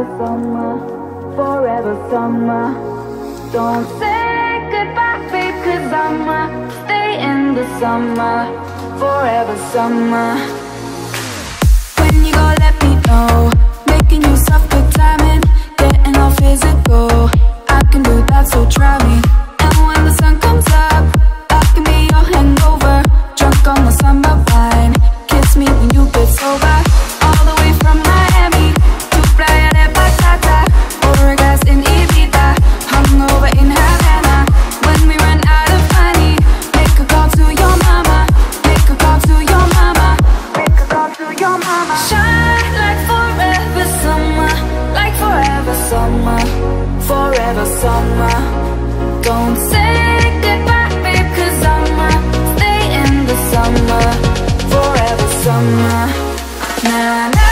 Forever summer, forever summer. Don't say goodbye, babe, cause I'ma stay in the summer, forever summer. When you gon' let me know, making of good timing, getting all physical. I can do that, so try me. Summer. Don't say goodbye, babe, cause I'ma stay in the summer, forever summer. Na na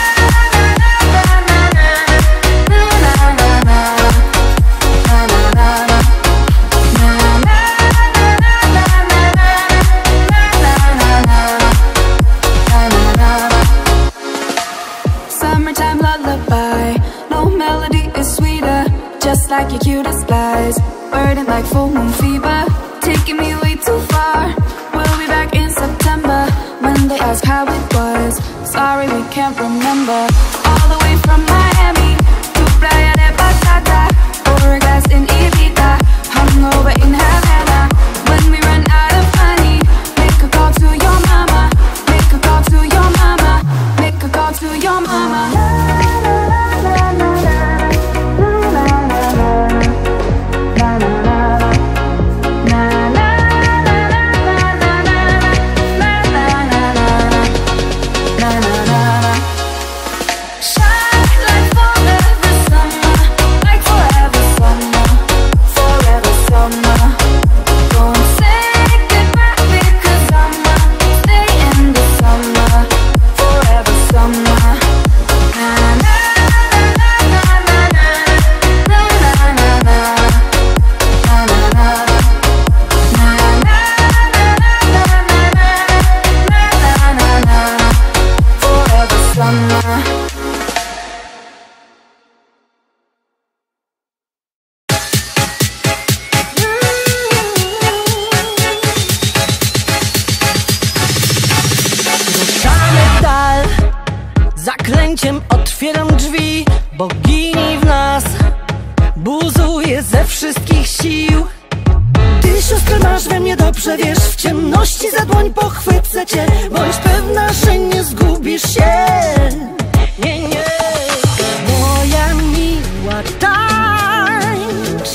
na Just like your cutest lies, burning like full moon fever, taking me way too far. We'll be back in September when they ask how it was. Sorry, we can't remember. All the way from Miami wszystkich sił. Ty siostro masz we mnie dobrze Wiesz, w ciemności za dłoń pochwycę cię. Bądź pewna, że nie zgubisz się. Nie, nie. Moja miła tańcz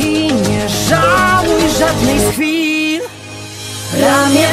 I nie żałuj żadnej z chwil. Ramię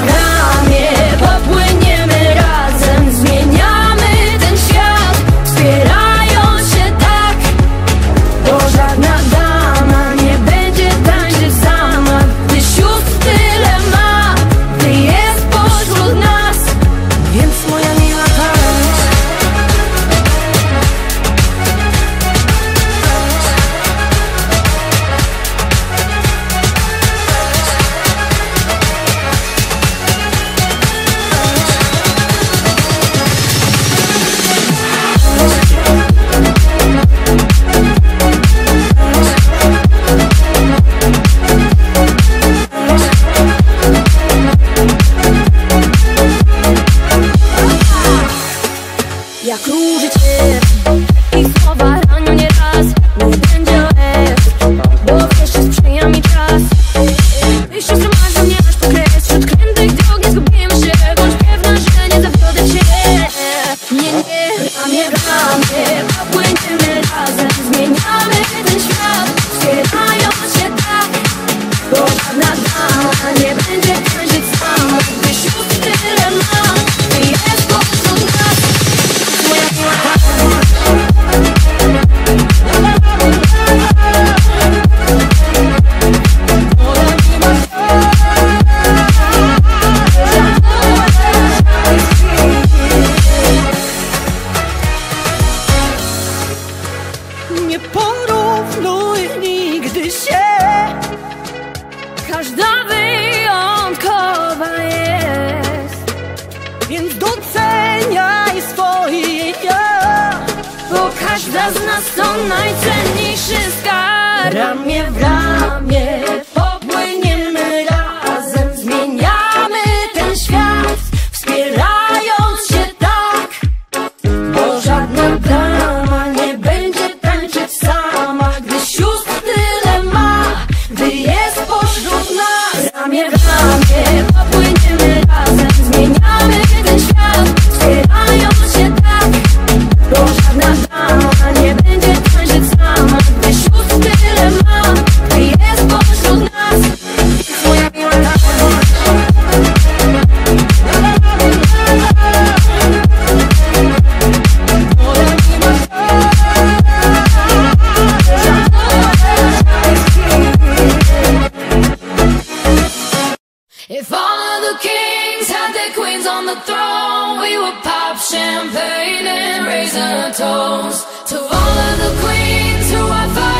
Nie porównuj nigdy się. Każda wyjątkowa jest. Więc doceniaj swoje ja. Bo każda z nas to najcenniejszy skarb. Ramię w ramię If all of the kings had their queens on the throne, we would pop champagne and raise a toast to all of the queens who are fighting.